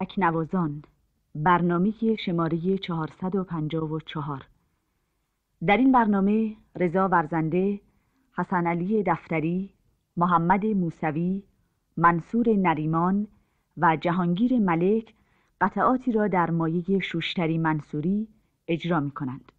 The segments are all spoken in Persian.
اکنوازان برنامه شماره 454 در این برنامه رضا ورزنده، حسن علی دفتری، محمد موسوی، منصور نریمان و جهانگیر ملک قطعاتی را در مایه شوشتری منصوری اجرا می کنند.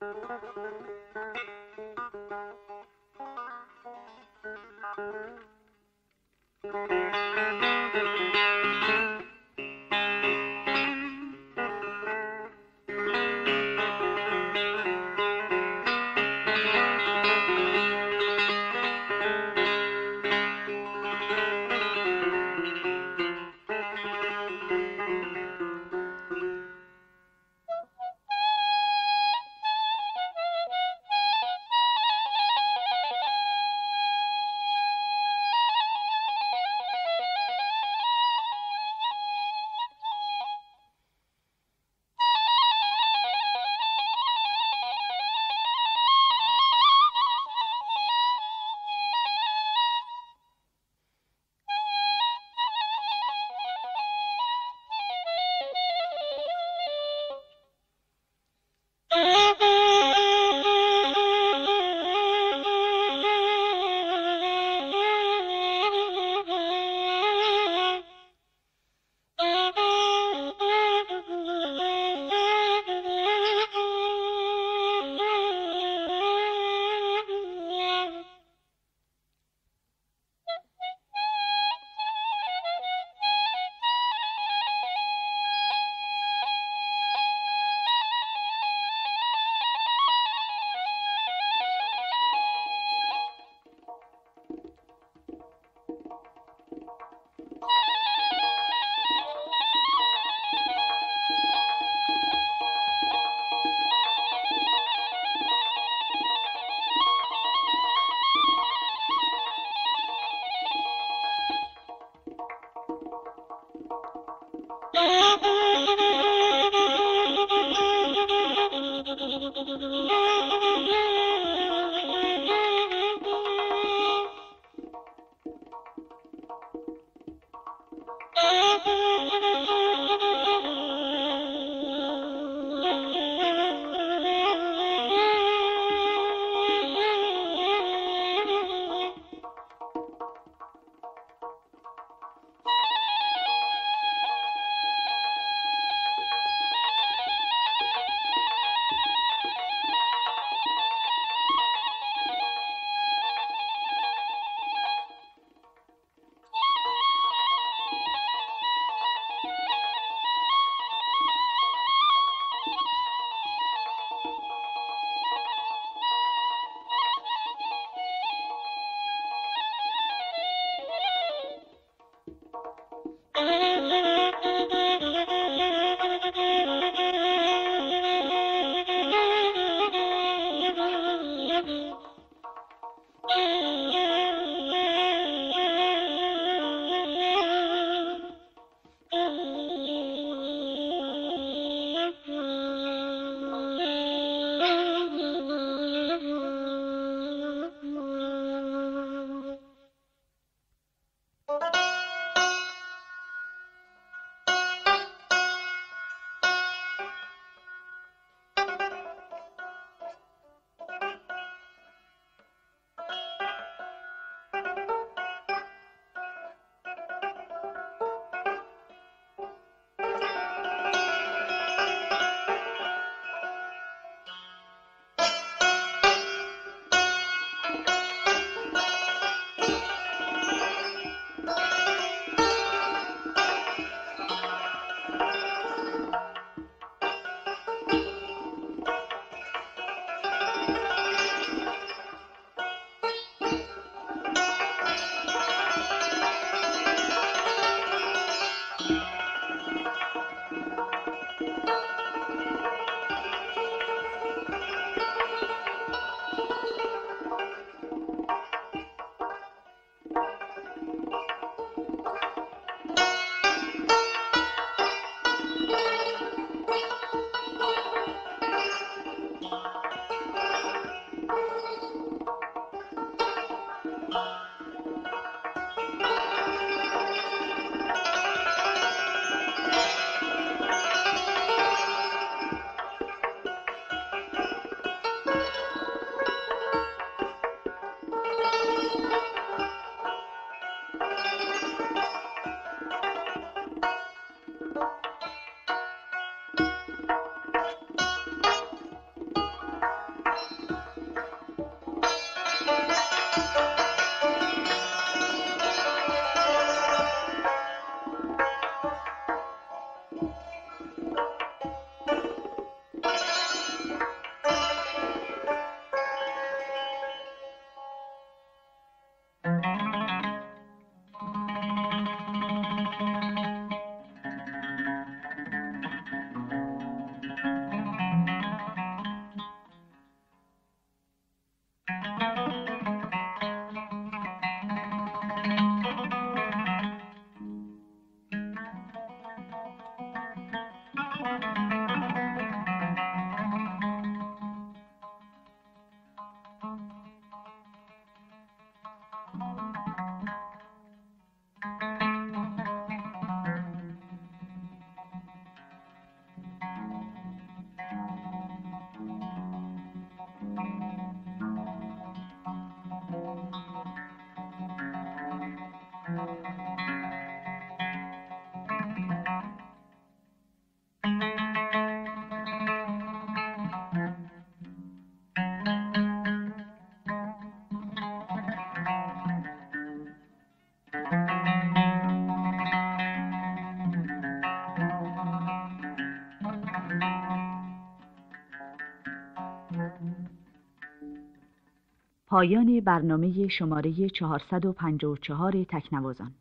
Thank you. پایان برنامه شماره 454 تکنوازان.